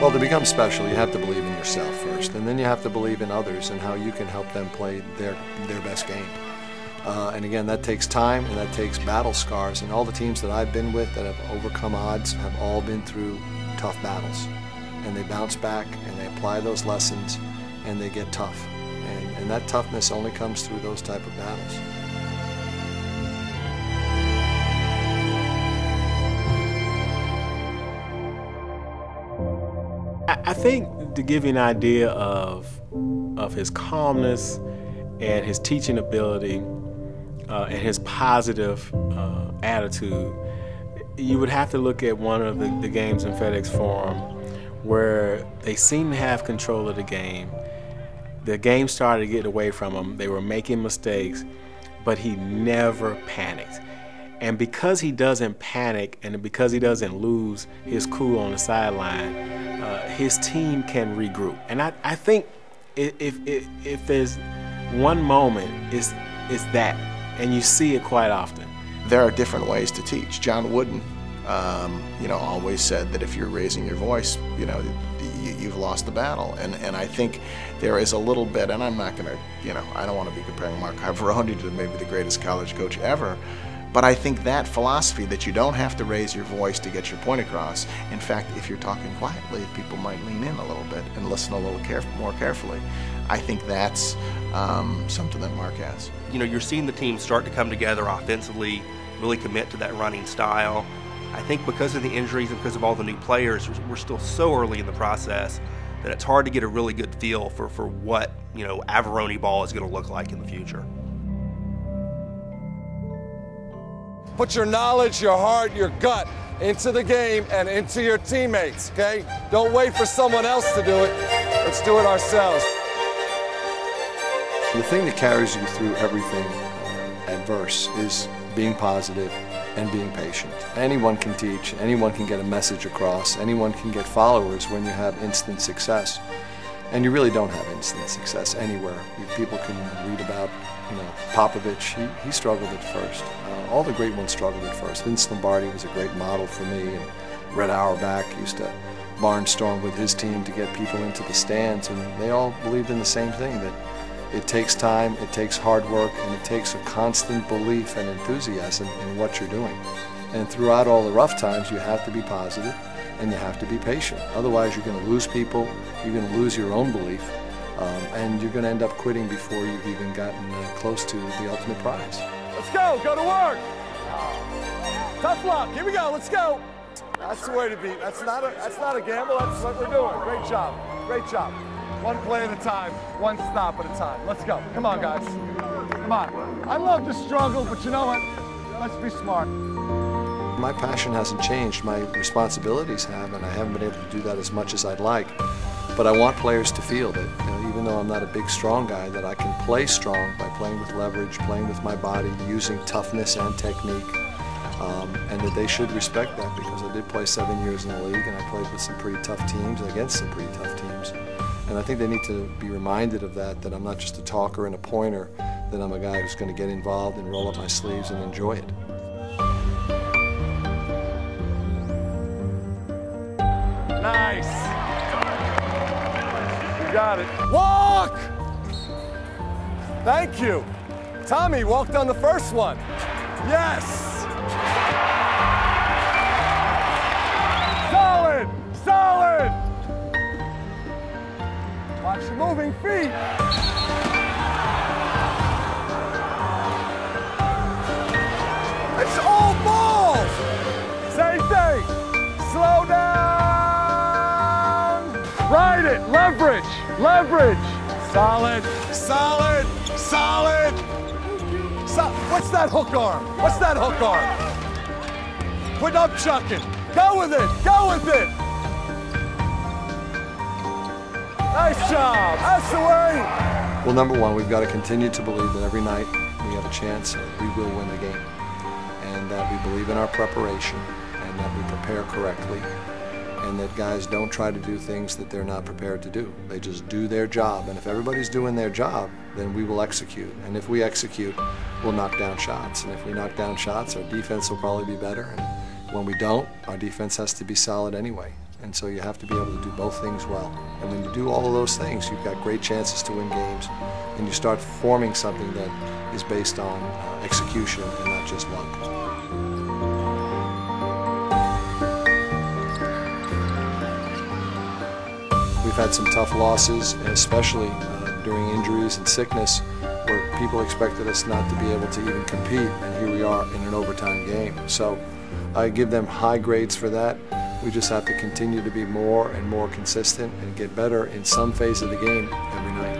to become special, you have to believe in yourself first, and then you have to believe in others and how you can help them play their, their best game. Uh, and again, that takes time and that takes battle scars. And all the teams that I've been with that have overcome odds have all been through tough battles. And they bounce back and they apply those lessons and they get tough. And, and that toughness only comes through those type of battles. I think to give you an idea of of his calmness and his teaching ability uh, and his positive uh, attitude, you would have to look at one of the, the games in FedEx Forum where they seemed to have control of the game. The game started to get away from him. They were making mistakes, but he never panicked. And because he doesn't panic and because he doesn't lose his cool on the sideline, uh, his team can regroup. And I, I think if, if, if there's one moment, it's, it's that. And you see it quite often. There are different ways to teach. John Wooden, um, you know, always said that if you're raising your voice, you know, you, have lost the battle. And, and I think there is a little bit, and I'm not going to, you know, I don't want to be comparing Marc Iavaroni to maybe the greatest college coach ever, but I think that philosophy that you don't have to raise your voice to get your point across, in fact, if you're talking quietly, people might lean in a little bit and listen a little caref more carefully. I think that's um, something that Marc has. You know, you're seeing the team start to come together offensively, really commit to that running style. I think because of the injuries and because of all the new players, we're still so early in the process that it's hard to get a really good feel for, for what, you know, Iavaroni ball is going to look like in the future. Put your knowledge, your heart, your gut into the game and into your teammates, okay? Don't wait for someone else to do it. Let's do it ourselves. The thing that carries you through everything adverse is being positive and being patient. Anyone can teach, anyone can get a message across, anyone can get followers when you have instant success. And you really don't have instant success anywhere. People can read about, you know, Popovich. He, he struggled at first. Uh, all the great ones struggled at first. Vince Lombardi was a great model for me, and Red Auerbach used to barnstorm with his team to get people into the stands, and they all believed in the same thing that it takes time, it takes hard work, and it takes a constant belief and enthusiasm in what you're doing. And throughout all the rough times, you have to be positive and you have to be patient. Otherwise, you're going to lose people, you're going to lose your own belief, um, and you're going to end up quitting before you've even gotten uh, close to the ultimate prize. Let's go, go to work. Tough luck, here we go, let's go. That's the way to be. That's not a, that's not a gamble, that's what we're doing. Great job, great job. One play at a time, one stop at a time. Let's go. Come on, guys. Come on. I love to struggle, but you know what? Let's be smart. My passion hasn't changed. My responsibilities have, and I haven't been able to do that as much as I'd like. But I want players to feel that, you know, even though I'm not a big, strong guy, that I can play strong by playing with leverage, playing with my body, using toughness and technique. Um, and that they should respect that because I did play seven years in the league and I played with some pretty tough teams against some pretty tough teams. And I think they need to be reminded of that, that I'm not just a talker and a pointer, that I'm a guy who's going to get involved and roll up my sleeves and enjoy it. Nice. You got it. Walk! Thank you. Tommy walked on the first one. Yes! Solid! Solid! Watch your moving feet. Leverage. Leverage. Solid. Solid. Solid. So What's that hook arm? What's that hook arm? Quit up chucking. Go with it. Go with it. Nice job. That's the way. Well, number one, we've got to continue to believe that every night we have a chance we will win the game. And that we believe in our preparation and that we prepare correctly and that guys don't try to do things that they're not prepared to do. They just do their job, and if everybody's doing their job, then we will execute. And if we execute, we'll knock down shots. And if we knock down shots, our defense will probably be better. And when we don't, our defense has to be solid anyway. And so you have to be able to do both things well. And when you do all of those things, you've got great chances to win games. And you start forming something that is based on uh, execution and not just luck. We've had some tough losses, especially uh, during injuries and sickness, where people expected us not to be able to even compete, and here we are in an overtime game. So I give them high grades for that. We just have to continue to be more and more consistent and get better in some phase of the game every night.